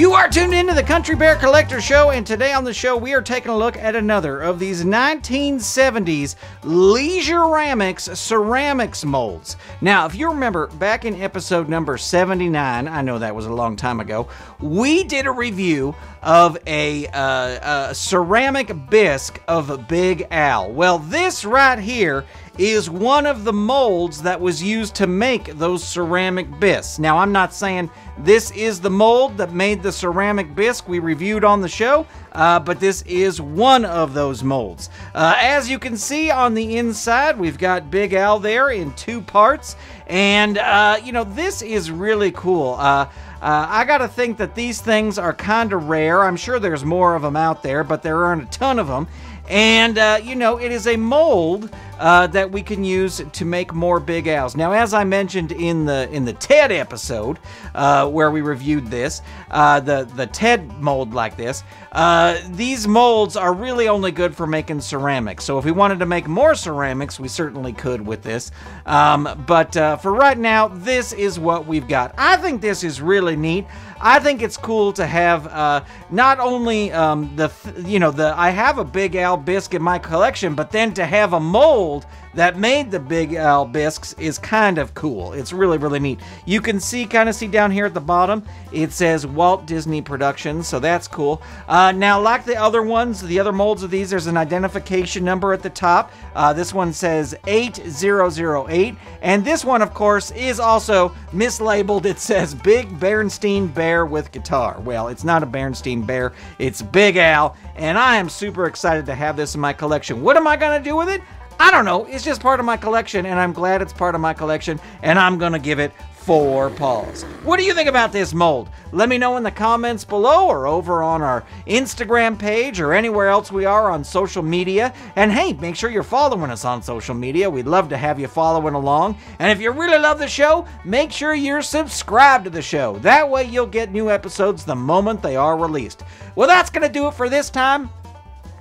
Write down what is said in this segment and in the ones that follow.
You are tuned into the Country Bear Collector Show, and today on the show we are taking a look at another of these 1970s Leisuramics ceramics molds. Now, if you remember back in episode number 79, I know that was a long time ago, we did a review of a, uh, a ceramic bisque of Big Al. Well, this right here is one of the molds that was used to make those ceramic bisques. Now, I'm not saying this is the mold that made the ceramic bisque we reviewed on the show, uh, but this is one of those molds. Uh, as you can see on the inside, we've got Big Al there in two parts, and uh, you know, this is really cool. Uh, uh, I gotta think that these things are kind of rare. I'm sure there's more of them out there, but there aren't a ton of them. And, uh, you know, it is a mold uh, that we can use to make more Big Al's. Now, as I mentioned in the in the TED episode uh, where we reviewed this, uh, the the TED mold like this, uh, these molds are really only good for making ceramics. So if we wanted to make more ceramics, we certainly could with this. Um, but uh, for right now, this is what we've got. I think this is really neat. I think it's cool to have uh, not only um, the you know the I have a Big Al bisque in my collection, but then to have a mold that made the Big Al bisques is kind of cool. It's really, really neat. You can see, kind of see down here at the bottom, it says Walt Disney Productions, so that's cool. Uh, now, like the other ones, the other molds of these, there's an identification number at the top. Uh, this one says 8008, and this one, of course, is also mislabeled. It says Big Berenstain Bear with Guitar. Well, it's not a Berenstain Bear, it's Big Al, and I am super excited to have this in my collection. What am I going to do with it? I don't know. It's just part of my collection, and I'm glad it's part of my collection, and I'm going to give it four paws. What do you think about this mold? Let me know in the comments below or over on our Instagram page or anywhere else we are on social media. And hey, make sure you're following us on social media. We'd love to have you following along. And if you really love the show, make sure you're subscribed to the show. That way you'll get new episodes the moment they are released. Well, that's going to do it for this time.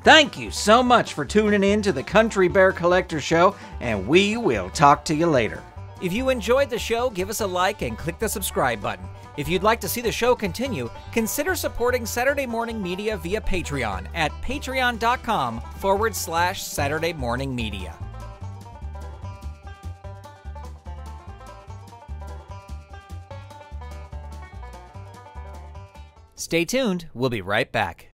Thank you so much for tuning in to the Country Bear Collector Show, and we will talk to you later. If you enjoyed the show, give us a like and click the subscribe button. If you'd like to see the show continue, consider supporting Saturday Morning Media via Patreon at patreon.com forward slash Saturday Morning Media. Stay tuned, we'll be right back.